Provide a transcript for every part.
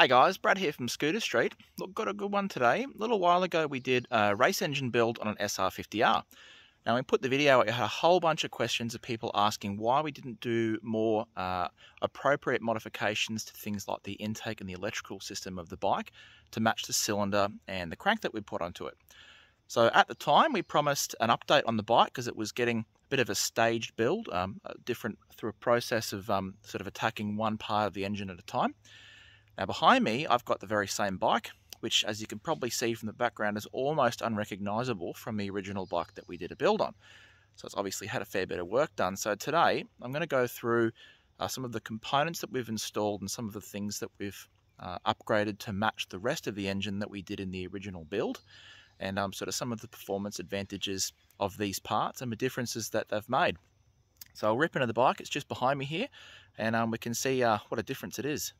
Hey guys, Brad here from Scooter Street. Look, got a good one today. A little while ago we did a race engine build on an SR50R. Now we put the video out, we had a whole bunch of questions of people asking why we didn't do more uh, appropriate modifications to things like the intake and the electrical system of the bike to match the cylinder and the crank that we put onto it. So at the time we promised an update on the bike because it was getting a bit of a staged build, um, different through a process of um, sort of attacking one part of the engine at a time. Now behind me, I've got the very same bike, which as you can probably see from the background is almost unrecognizable from the original bike that we did a build on. So it's obviously had a fair bit of work done. So today I'm going to go through uh, some of the components that we've installed and some of the things that we've uh, upgraded to match the rest of the engine that we did in the original build and um, sort of some of the performance advantages of these parts and the differences that they've made. So I'll rip into the bike, it's just behind me here, and um, we can see uh, what a difference it is.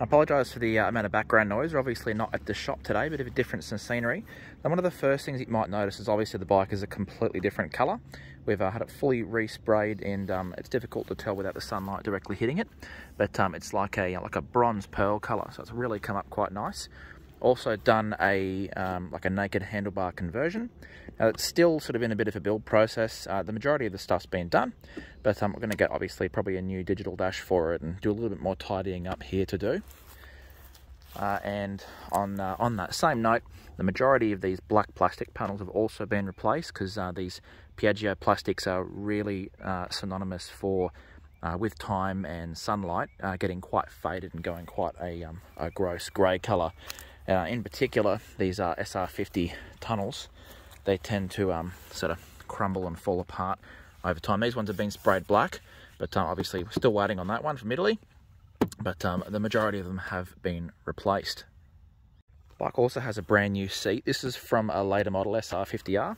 I apologise for the uh, amount of background noise. We're obviously not at the shop today, bit of a difference in scenery. And one of the first things you might notice is obviously the bike is a completely different colour. We've uh, had it fully resprayed and um, it's difficult to tell without the sunlight directly hitting it. But um, it's like a like a bronze pearl colour, so it's really come up quite nice. Also done a um, like a naked handlebar conversion. Now it's still sort of in a bit of a build process. Uh, the majority of the stuff's been done, but we're going to get obviously probably a new digital dash for it and do a little bit more tidying up here to do. Uh, and on uh, on that same note, the majority of these black plastic panels have also been replaced because uh, these Piaggio plastics are really uh, synonymous for uh, with time and sunlight uh, getting quite faded and going quite a, um, a gross grey colour. Uh, in particular, these are SR50 tunnels. They tend to um, sort of crumble and fall apart over time. These ones have been sprayed black, but uh, obviously we're still waiting on that one from Italy. But um, the majority of them have been replaced. Bike also has a brand new seat. This is from a later model SR50R,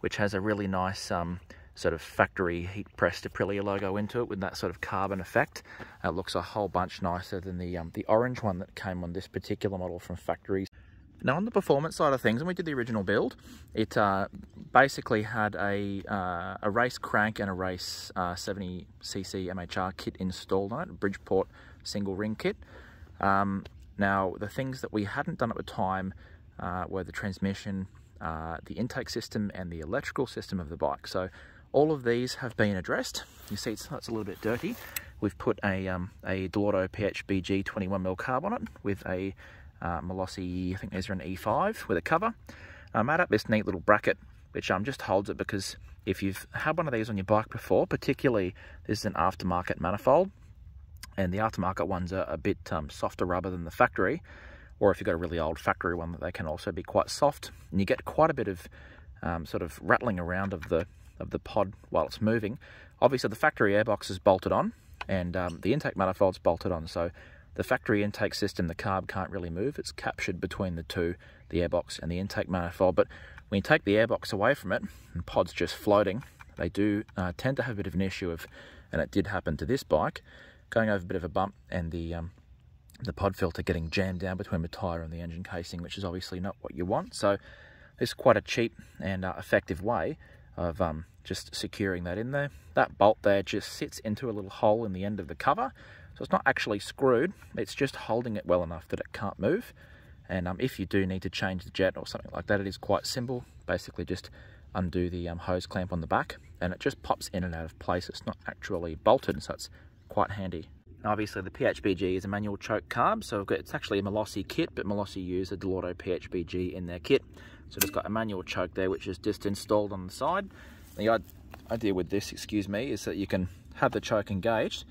which has a really nice um, sort of factory heat pressed Aprilia logo into it with that sort of carbon effect. Uh, it looks a whole bunch nicer than the um, the orange one that came on this particular model from factories. Now on the performance side of things, when we did the original build, it uh, basically had a, uh, a race crank and a race 70cc uh, MHR kit installed on it, Bridgeport single ring kit. Um, now the things that we hadn't done at the time uh, were the transmission, uh, the intake system and the electrical system of the bike. So all of these have been addressed. You see it's, it's a little bit dirty. We've put a, um, a Dell'Orto PHBG 21mm carb on it with a uh, Malossi, I think these are an E5 with a cover. I um, made up this neat little bracket which um, just holds it because if you've had one of these on your bike before, particularly this is an aftermarket manifold, and the aftermarket ones are a bit um, softer rubber than the factory, or if you've got a really old factory one, they can also be quite soft, and you get quite a bit of um, sort of rattling around of the of the pod while it's moving. Obviously the factory airbox is bolted on and um, the intake manifold's bolted on so the factory intake system, the carb can't really move. It's captured between the two, the airbox and the intake manifold. But when you take the airbox away from it, and pod's just floating, they do uh, tend to have a bit of an issue of, and it did happen to this bike, going over a bit of a bump and the um, the pod filter getting jammed down between the tyre and the engine casing, which is obviously not what you want. So it's quite a cheap and uh, effective way of um, just securing that in there. That bolt there just sits into a little hole in the end of the cover. So it's not actually screwed, it's just holding it well enough that it can't move. And um, if you do need to change the jet or something like that, it is quite simple. Basically just undo the um, hose clamp on the back and it just pops in and out of place. It's not actually bolted, so it's quite handy. obviously the PHBG is a manual choke carb, so it's actually a Malossi kit, but Malossi use a Dell'Orto PHBG in their kit. So it's got a manual choke there, which is just installed on the side. The idea with this, excuse me, is that you can have the choke engaged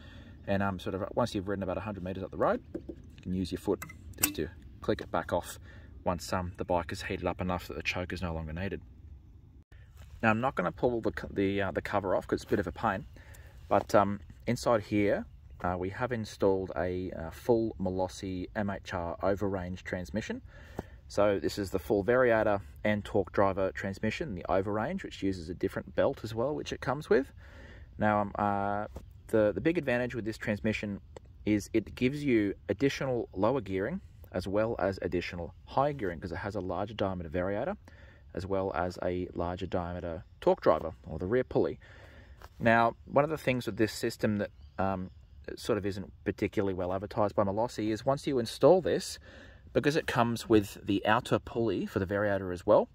and um, sort of once you've ridden about 100 metres up the road, you can use your foot just to click it back off once um, the bike is heated up enough that the choke is no longer needed. Now I'm not going to pull the, the, uh, the cover off because it's a bit of a pain, but um, inside here uh, we have installed a uh, full Malossi MHR overrange transmission. So this is the full variator and torque driver transmission, the overrange, which uses a different belt as well, which it comes with. Now, um, uh, the, the big advantage with this transmission is it gives you additional lower gearing as well as additional high gearing because it has a larger diameter variator as well as a larger diameter torque driver or the rear pulley. Now, one of the things with this system that um, sort of isn't particularly well advertised by Malossi is once you install this, because it comes with the outer pulley for the variator as well,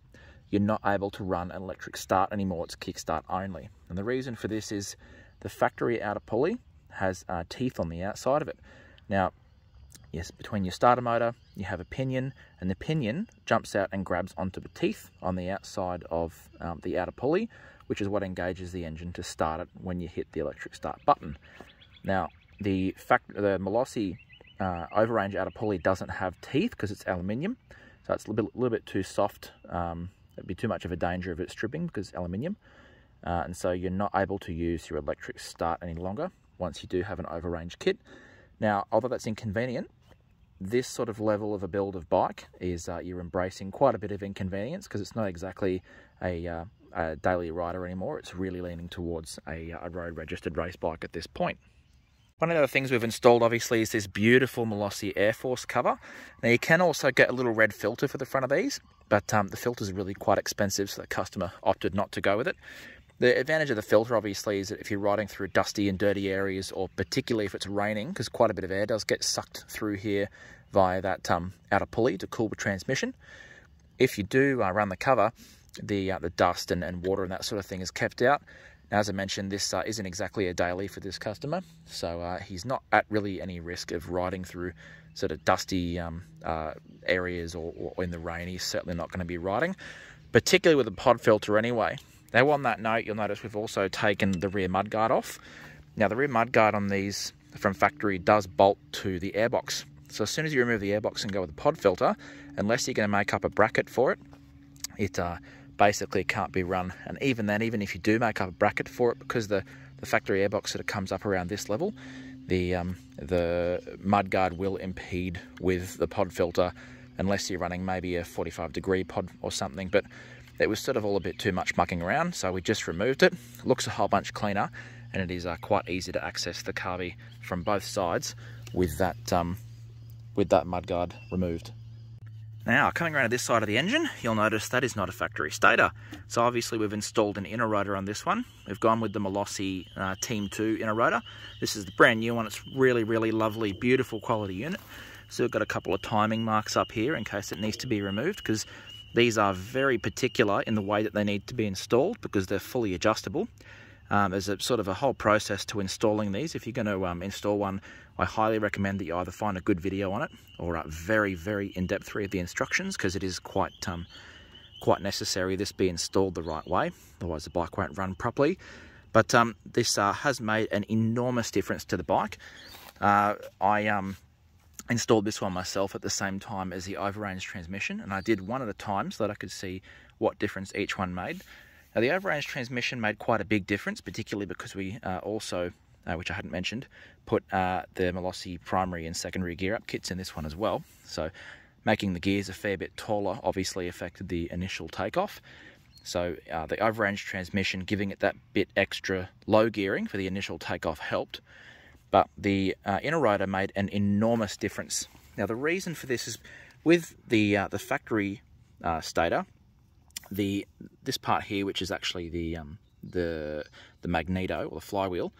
you're not able to run an electric start anymore. It's kickstart only. And the reason for this is the factory outer pulley has uh, teeth on the outside of it. Now, yes, between your starter motor, you have a pinion, and the pinion jumps out and grabs onto the teeth on the outside of um, the outer pulley, which is what engages the engine to start it when you hit the electric start button. Now, the fact the Malossi uh, overrange outer pulley doesn't have teeth because it's aluminium, so it's a little bit, little bit too soft. Um, it'd be too much of a danger of it stripping because aluminium, uh, and so you're not able to use your electric start any longer once you do have an overrange kit. Now, although that's inconvenient, this sort of level of a build of bike is uh, you're embracing quite a bit of inconvenience because it's not exactly a, uh, a, daily rider anymore. It's really leaning towards a, a road registered race bike at this point. One of the other things we've installed obviously is this beautiful Malossi Air Force cover. Now you can also get a little red filter for the front of these, but um, the filter is really quite expensive so the customer opted not to go with it. The advantage of the filter obviously is that if you're riding through dusty and dirty areas or particularly if it's raining because quite a bit of air does get sucked through here via that um, outer pulley to cool the transmission. If you do uh, run the cover, the uh, the dust and, and water and that sort of thing is kept out. Now, as I mentioned, this uh, isn't exactly a daily for this customer, so uh, he's not at really any risk of riding through sort of dusty um, uh, areas or, or, in the rain. He's certainly not going to be riding, particularly with a pod filter anyway. Now, on that note, you'll notice we've also taken the rear mudguard off. Now, the rear mudguard on these from factory does bolt to the airbox. So as soon as you remove the airbox and go with the pod filter, unless you're going to make up a bracket for it, it uh, basically can't be run. And even then, even if you do make up a bracket for it, because the, the factory airbox sort of comes up around this level, the, um, the mudguard will impede with the pod filter unless you're running maybe a 45 degree pod or something. But it was sort of all a bit too much mucking around, so we just removed it. Looks a whole bunch cleaner, and it is uh, quite easy to access the carby from both sides with that, um, with that mudguard removed. Now, coming around to this side of the engine, you'll notice that is not a factory stator. So obviously we've installed an inner rotor on this one. We've gone with the Malossi uh, Team 2 inner rotor. This is the brand new one. It's really, really lovely, beautiful quality unit. So we've got a couple of timing marks up here in case it needs to be removed because these are very particular in the way that they need to be installed because they're fully adjustable. Um, there's a sort of a whole process to installing these. If you're going to um, install one, I highly recommend that you either find a good video on it or a very, very in-depth read of the instructions because it is quite um, quite necessary this be installed the right way. Otherwise, the bike won't run properly. But um, this uh, has made an enormous difference to the bike. Uh, I um, installed this one myself at the same time as the overrange transmission, and I did one at a time so that I could see what difference each one made. Now, the overrange transmission made quite a big difference, particularly because we uh, also, uh, which I hadn't mentioned, put uh, the Malossi primary and secondary gear up kits in this one as well. So making the gears a fair bit taller obviously affected the initial takeoff. So uh, the overrange transmission, giving it that bit extra low gearing for the initial takeoff helped. But the uh, inner rotor made an enormous difference. Now the reason for this is with the, uh, the factory stator, the this part here, which is actually the um, the the magneto or the flywheel,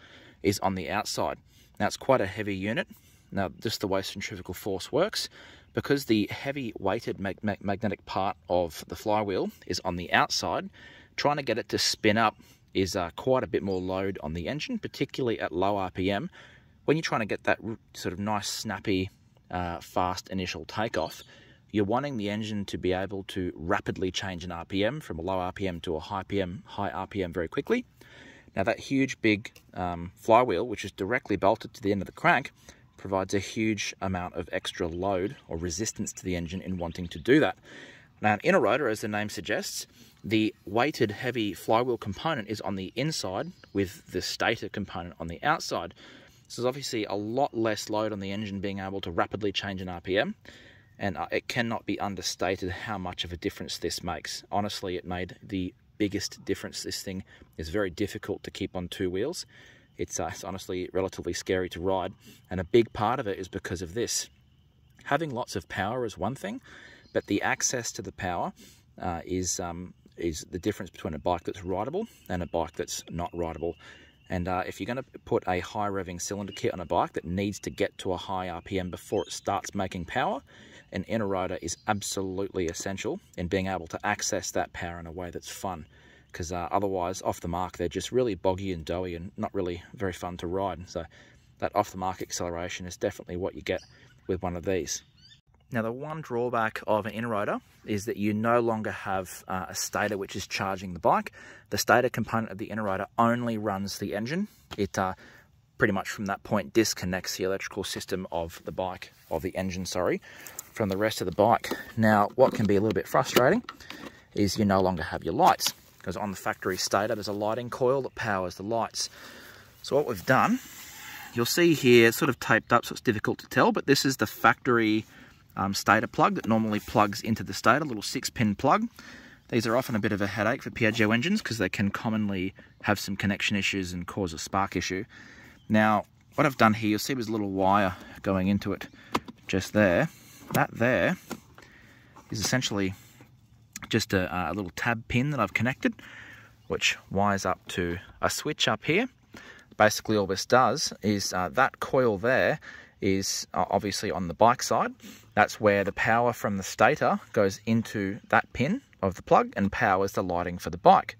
is on the outside. Now it's quite a heavy unit. Now just the way centrifugal force works, because the heavy weighted mag mag magnetic part of the flywheel is on the outside, trying to get it to spin up is uh, quite a bit more load on the engine, particularly at low RPM. When you're trying to get that sort of nice, snappy, uh, fast initial takeoff, you're wanting the engine to be able to rapidly change an RPM from a low RPM to a high PM, high RPM very quickly. Now that huge big um, flywheel, which is directly bolted to the end of the crank, provides a huge amount of extra load or resistance to the engine in wanting to do that. Now an inner rotor, as the name suggests, the weighted heavy flywheel component is on the inside with the stator component on the outside. So there's obviously a lot less load on the engine being able to rapidly change an RPM and uh, it cannot be understated how much of a difference this makes. Honestly, it made the biggest difference. This thing is very difficult to keep on two wheels. It's, uh, it's honestly relatively scary to ride, and a big part of it is because of this. Having lots of power is one thing, but the access to the power uh, is um, is the difference between a bike that's rideable and a bike that's not rideable. And uh, if you're going to put a high revving cylinder kit on a bike that needs to get to a high RPM before it starts making power, an inner rotor is absolutely essential in being able to access that power in a way that's fun. Because uh, otherwise, off the mark, they're just really boggy and doughy and not really very fun to ride. So that off the mark acceleration is definitely what you get with one of these. Now the one drawback of an inner rotor is that you no longer have uh, a stator which is charging the bike. The stator component of the inner rotor only runs the engine. It uh, pretty much from that point disconnects the electrical system of the bike, of the engine, sorry, from the rest of the bike. Now what can be a little bit frustrating is you no longer have your lights because on the factory stator there's a lighting coil that powers the lights. So what we've done, you'll see here, it's sort of taped up so it's difficult to tell, but this is the factory um, stator plug that normally plugs into the stator, a little six pin plug. These are often a bit of a headache for Piaggio engines because they can commonly have some connection issues and cause a spark issue. Now, what I've done here, you'll see there's a little wire going into it just there. That there is essentially just a, a little tab pin that I've connected, which wires up to a switch up here. Basically all this does is uh, that coil there is uh, obviously on the bike side. That's where the power from the stator goes into that pin of the plug and powers the lighting for the bike.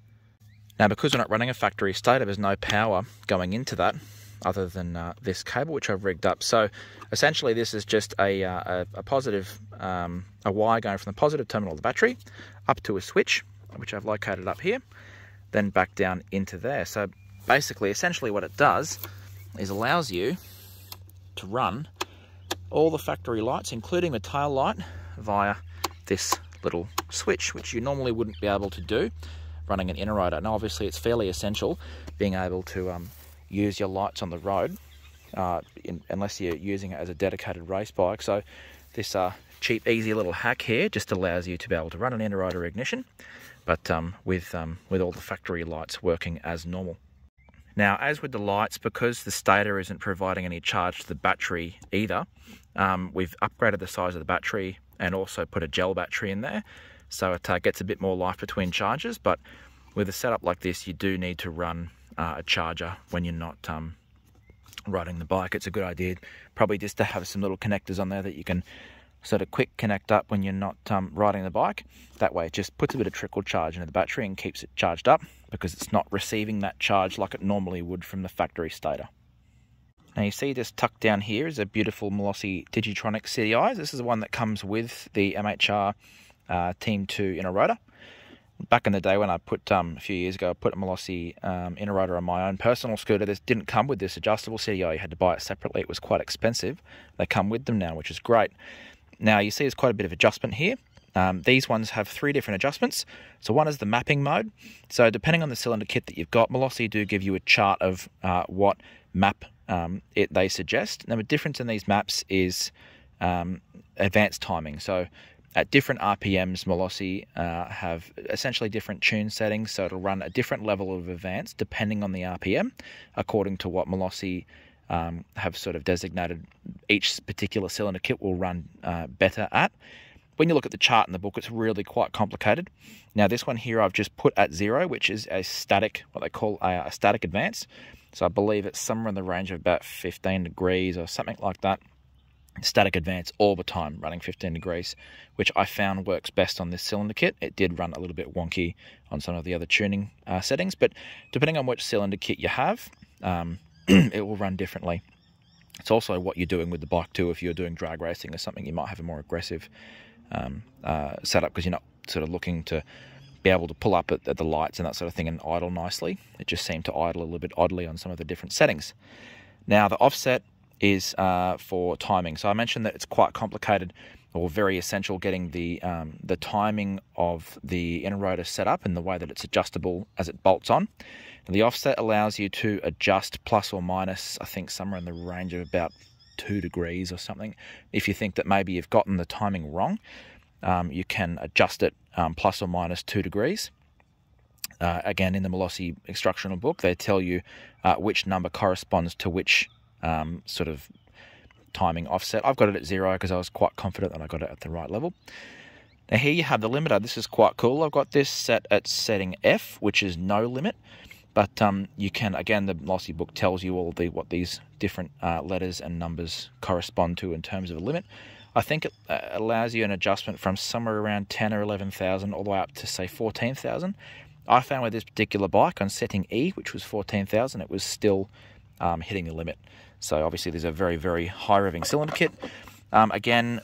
Now because we're not running a factory stator, there's no power going into that other than uh, this cable which I've rigged up. So essentially this is just a, uh, a, a positive, um, a wire going from the positive terminal of the battery up to a switch, which I've located up here, then back down into there. So basically, essentially what it does is allows you to run all the factory lights, including the tail light, via this little switch, which you normally wouldn't be able to do running an inner rotor. Now, obviously, it's fairly essential being able to um, use your lights on the road, uh, in, unless you're using it as a dedicated race bike. So this uh, cheap, easy little hack here just allows you to be able to run an rotor ignition, but um, with, um, with all the factory lights working as normal. Now, as with the lights, because the stator isn't providing any charge to the battery either, um, we've upgraded the size of the battery and also put a gel battery in there. So it uh, gets a bit more life between charges, but with a setup like this, you do need to run uh, a charger when you're not um, riding the bike. It's a good idea probably just to have some little connectors on there that you can sort of quick connect up when you're not um, riding the bike. That way it just puts a bit of trickle charge into the battery and keeps it charged up because it's not receiving that charge like it normally would from the factory stator. Now you see just tucked down here is a beautiful Malossi Digitronic CDI. This is the one that comes with the MHR uh, Team 2 inner rotor. Back in the day when I put, um, a few years ago, I put a Malossi um, inner rotor on my own personal scooter. This didn't come with this adjustable CDI. You had to buy it separately. It was quite expensive. They come with them now, which is great. Now you see there's quite a bit of adjustment here. Um, these ones have three different adjustments. So one is the mapping mode. So depending on the cylinder kit that you've got, Malossi do give you a chart of uh, what map um, it they suggest. Now the difference in these maps is um, advanced timing. So at different RPMs, Malossi uh, have essentially different tune settings, so it'll run a different level of advance depending on the RPM, according to what Malossi um, have sort of designated each particular cylinder kit will run uh, better at. When you look at the chart in the book, it's really quite complicated. Now, this one here I've just put at zero, which is a static, what they call a, a static advance. So I believe it's somewhere in the range of about 15 degrees or something like that. Static advance all the time, running 15 degrees, which I found works best on this cylinder kit. It did run a little bit wonky on some of the other tuning uh, settings, but depending on which cylinder kit you have, um, it will run differently. It's also what you're doing with the bike too. If you're doing drag racing or something, you might have a more aggressive um, uh, setup because you're not sort of looking to be able to pull up at, at, the lights and that sort of thing and idle nicely. It just seemed to idle a little bit oddly on some of the different settings. Now the offset is uh, for timing. So I mentioned that it's quite complicated or very essential getting the um, the timing of the inner rotor set up and the way that it's adjustable as it bolts on. The offset allows you to adjust plus or minus, I think somewhere in the range of about two degrees or something. If you think that maybe you've gotten the timing wrong, um, you can adjust it um, plus or minus two degrees. Uh, again, in the Malossi instructional book, they tell you uh, which number corresponds to which um, sort of timing offset. I've got it at zero because I was quite confident that I got it at the right level. Now here you have the limiter. This is quite cool. I've got this set at setting F, which is no limit. But um, you can, again, the lossy book tells you all the what these different uh, letters and numbers correspond to in terms of a limit. I think it uh, allows you an adjustment from somewhere around 10 or 11,000 all the way up to say 14,000. I found with this particular bike on setting E, which was 14,000, it was still um, hitting the limit. So obviously there's a very, very high revving cylinder kit. Um, again,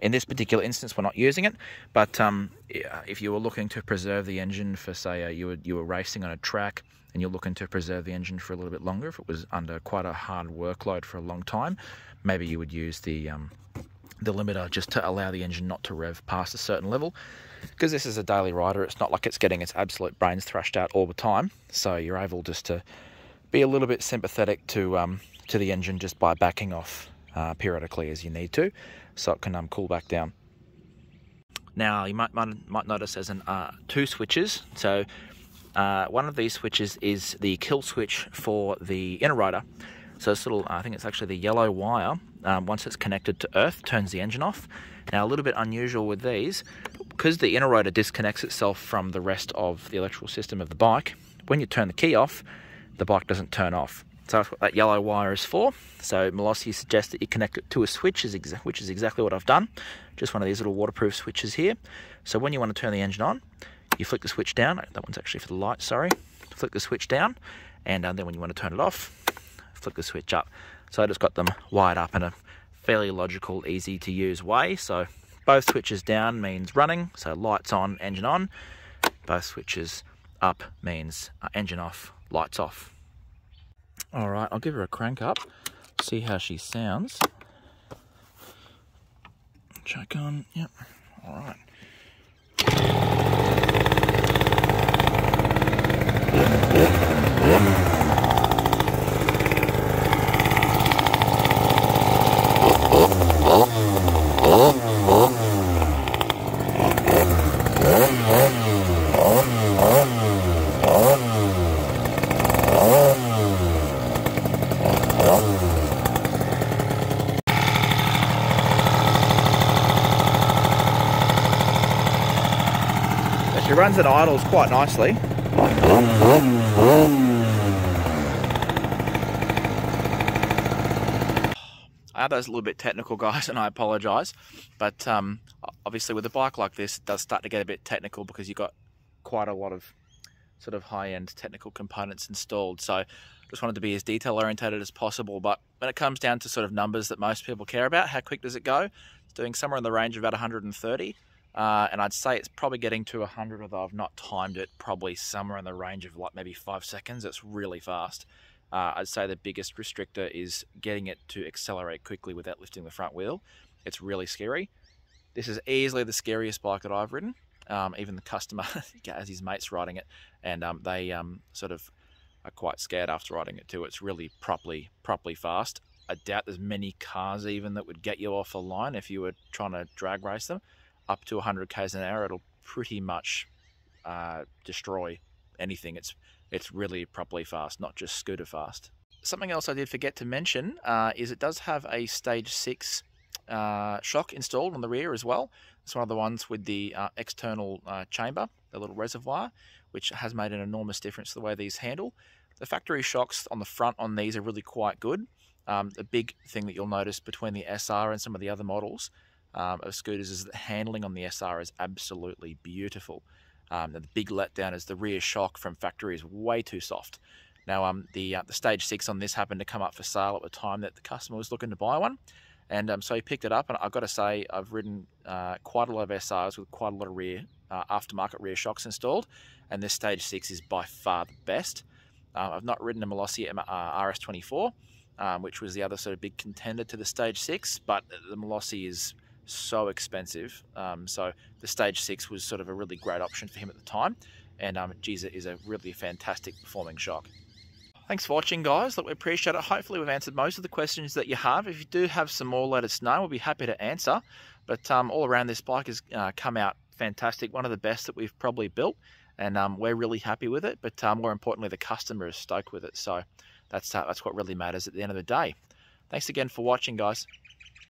in this particular instance, we're not using it, but um, if you were looking to preserve the engine for, say, uh, you, were, you were racing on a track and you're looking to preserve the engine for a little bit longer, if it was under quite a hard workload for a long time, maybe you would use the, um, the limiter just to allow the engine not to rev past a certain level. Because this is a daily rider, it's not like it's getting its absolute brains thrashed out all the time, so you're able just to be a little bit sympathetic to um, to the engine just by backing off uh, periodically as you need to so it can um, cool back down. Now you might, might, might notice there's an, uh, two switches. So uh, one of these switches is the kill switch for the inner rotor. So this little, I think it's actually the yellow wire, um, once it's connected to earth, turns the engine off. Now a little bit unusual with these, because the inner rotor disconnects itself from the rest of the electrical system of the bike, when you turn the key off, the bike doesn't turn off. So that's what that yellow wire is for. So Malossi suggests that you connect it to a switch, which is exactly what I've done. Just one of these little waterproof switches here. So when you want to turn the engine on, you flick the switch down. That one's actually for the light, sorry. Flick the switch down, and uh, then when you want to turn it off, flick the switch up. So I just got them wired up in a fairly logical, easy to use way. So both switches down means running, so lights on, engine on. Both switches up means uh, engine off, lights off. All right, I'll give her a crank up, see how she sounds. Check on, yep, all right. She runs at idles quite nicely. I those a little bit technical, guys, and I apologise. But um, obviously, with a bike like this, it does start to get a bit technical because you've got quite a lot of sort of high-end technical components installed. So just wanted to be as detail-orientated as possible. But when it comes down to sort of numbers that most people care about, how quick does it go? It's doing somewhere in the range of about 130. Uh, and I'd say it's probably getting to 100, although I've not timed it, probably somewhere in the range of like maybe five seconds. It's really fast. Uh, I'd say the biggest restrictor is getting it to accelerate quickly without lifting the front wheel. It's really scary. This is easily the scariest bike that I've ridden. Um, even the customer has his mates riding it, and um, they um, sort of are quite scared after riding it too. It's really properly, properly fast. I doubt there's many cars even that would get you off the line if you were trying to drag race them up to 100 k's an hour, it'll pretty much uh, destroy anything. It's it's really properly fast, not just scooter fast. Something else I did forget to mention uh, is it does have a stage six uh, shock installed on the rear as well. It's one of the ones with the uh, external uh, chamber, the little reservoir, which has made an enormous difference to the way these handle. The factory shocks on the front on these are really quite good. Um, the big thing that you'll notice between the SR and some of the other models um, of scooters is that handling on the SR is absolutely beautiful. Um, the big letdown is the rear shock from factory is way too soft. Now, um, the uh, the stage six on this happened to come up for sale at the time that the customer was looking to buy one, and um, so he picked it up. And I've got to say, I've ridden uh, quite a lot of SRs with quite a lot of rear uh, aftermarket rear shocks installed, and this stage six is by far the best. Uh, I've not ridden a Malossi uh, RS24, um, which was the other sort of big contender to the stage six, but the Malossi is so expensive. Um, so the stage six was sort of a really great option for him at the time. And um, is a really fantastic performing shock. Thanks for watching, guys. Look, we appreciate it. Hopefully, we've answered most of the questions that you have. If you do have some more, let us know. We'll be happy to answer. But um, all around, this bike has uh, come out fantastic. One of the best that we've probably built. And um, we're really happy with it. But uh, more importantly, the customer is stoked with it. So that's, uh, that's what really matters at the end of the day. Thanks again for watching, guys.